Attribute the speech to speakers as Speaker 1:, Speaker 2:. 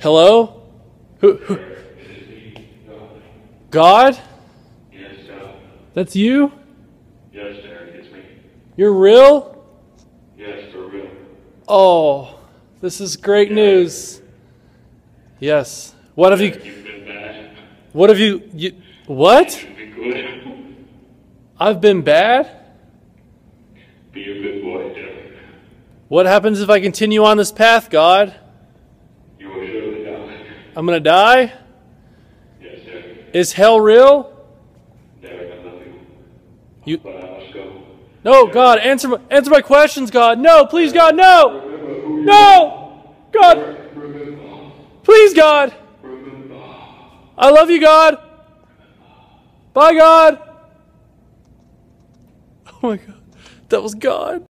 Speaker 1: Hello? Who, who? God? That's you?
Speaker 2: yes, Derek, it's me.
Speaker 1: You're real?
Speaker 2: Yes, for real.
Speaker 1: Oh, this is great news. Yes. What have you
Speaker 2: You've been bad.
Speaker 1: what have you, you what?
Speaker 2: You've been good.
Speaker 1: I've been bad? What happens if I continue on this path, God?
Speaker 2: You will surely die.
Speaker 1: I'm going to die?
Speaker 2: Yes, Derek.
Speaker 1: Is hell real?
Speaker 2: You.
Speaker 1: You
Speaker 2: But I must go.
Speaker 1: No, God, answer my, answer my questions, God. No, please, God, no.
Speaker 2: Remember who you
Speaker 1: No. God, please, God. I love you, God. Bye, God. Oh my God. That was God.